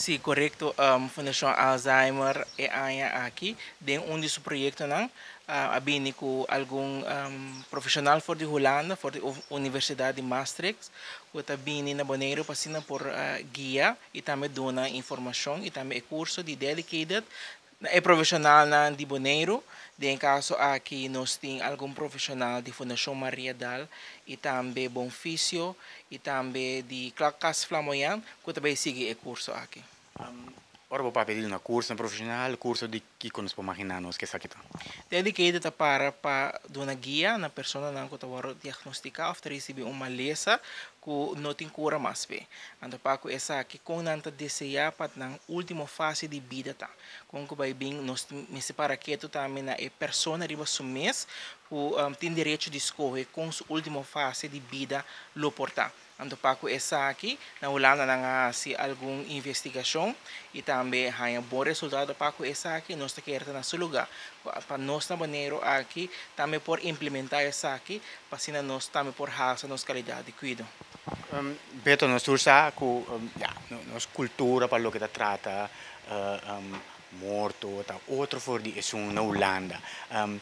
Sim, correto. Um, Fundação Alzheimer é aqui. Tem um dos projetos não. Uh, com algum um, profissional for de Holanda, for de Universidade de Maastricht, que abini na Boneiro passina por uh, guia e também dona informação e também curso de dedicated é profissional na de Boneiro, em caso aqui nós temos algum profissional de Fundação Maria Dal e também Bonfício e também de Clacas Flamoyan, que também sigue o curso aqui. Um, ora vou pedir um curso profissional, curso de que nós podemos imaginar que está aqui. Dedicated para para uma guia na pessoa na que está diagnosticar ou receber uma lesa que não tem cura mais bem. Então para que essa aqui com nanta desejar para na última fase de vida tá. Com que vai bem nós me separa que tu também na pessoa riba sumes que tem direito de escolher com a última fase de vida lo portar. Ando pa ko esa aqui, na Holanda na nga si algum investigação e também há um bom resultado para ko aqui, nós te queremos na seu lugar. Para nós na maneira aqui, também por implementar essa aqui, para sina nós também por raça nos qualidade de cuido. Um, Beto, nós tursa com um, nos cultura para lo que trata uh, um, morto, outro for de isso na Holanda. Um,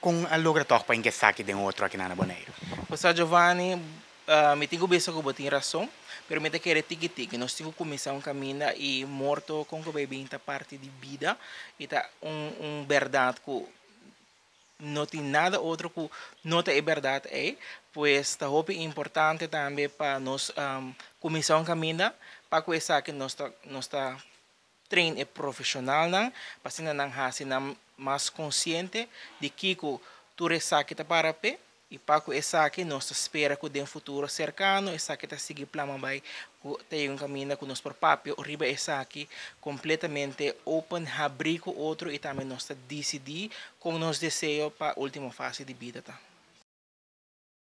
com a logra toch para ingressar aqui dentro outro aqui na Boneiro. Você Giovanni, uh, me tenho bem que botin razão, pero me querer tiki tiki, nós temos começar um caminho e morto com que bem ta parte de vida e tá um, um verdade que não tem nada outro que não é verdade é, pois tá hope importante também para nós um, começar um caminho para que essa que nós tá nós tá trein profissional não, para se não mais consciente de que tu tá para pé e para que essa aqui nós espera que dê um futuro cercano, essa aqui está seguir plano vai ter um caminho com nós por papel, riba essa aqui completamente open, abrir com outro e também nós decidir com nos desejo para a última fase de vida tá.